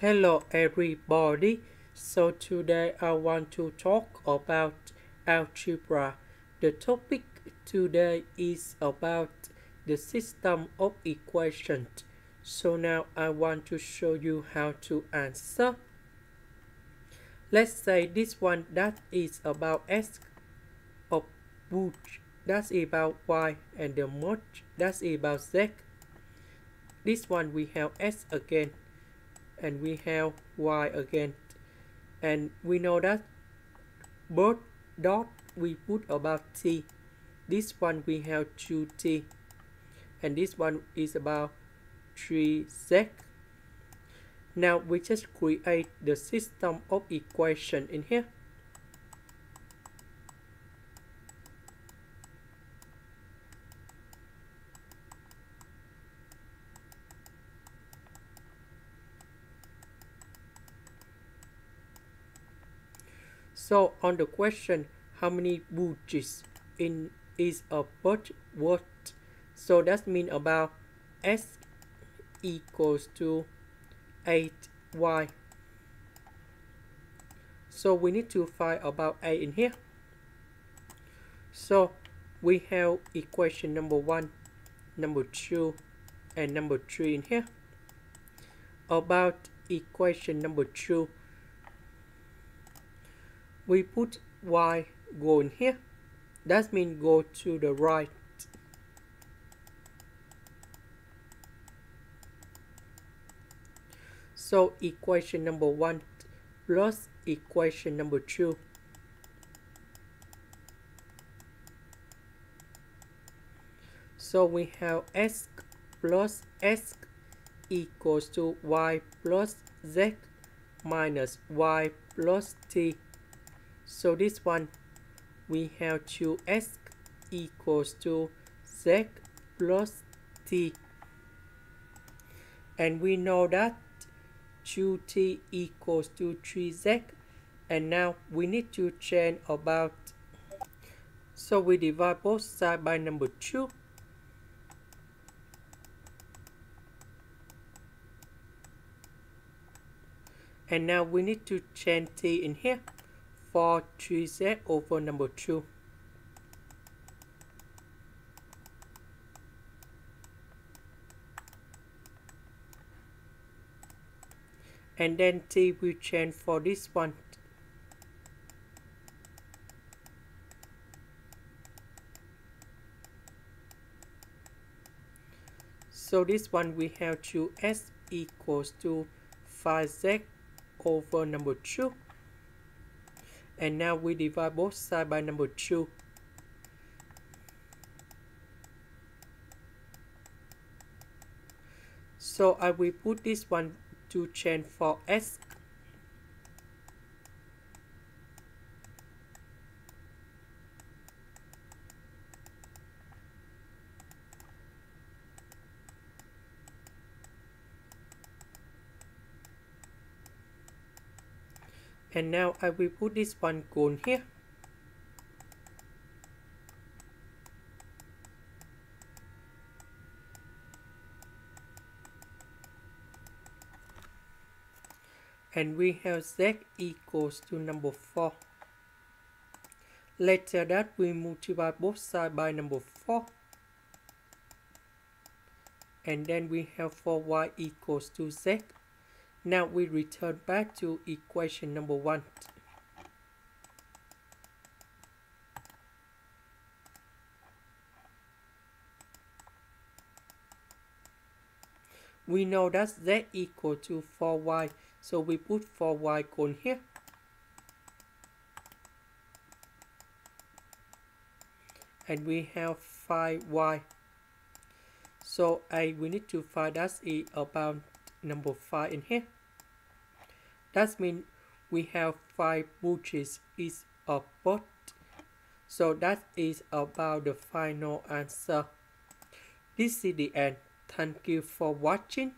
Hello everybody. So today I want to talk about algebra. The topic today is about the system of equations. So now I want to show you how to answer. Let's say this one that is about s of which that's about y and the mod that's about z. This one we have s again and we have y again. And we know that both dot we put about t. This one we have 2t and this one is about 3z now we just create the system of equation in here So on the question, how many books in is a bird word? So that means about s equals to 8y. So we need to find about a in here. So we have equation number one, number two, and number three in here. About equation number two, we put y go in here. That means go to the right. So equation number one plus equation number two. So we have s plus s equals to y plus z minus y plus t so this one we have 2s equals to z plus t. And we know that 2t equals to 3z. And now we need to change about. So we divide both sides by number 2. And now we need to change t in here for 3z over number 2. And then t will change for this one. So this one we have 2s equals to 5z over number 2 and now we divide both sides by number 2 so I will put this one to change for s and now I will put this one cone here. And we have z equals to number 4 later that we multiply both sides by number 4 and then we have 4y equals to z now we return back to equation number one. We know that z equal to 4y, so we put 4y cone here. And we have 5y. So I we need to find that is about number 5 in here. That means we have 5 bushes is a pot. So that is about the final answer. This is the end. Thank you for watching.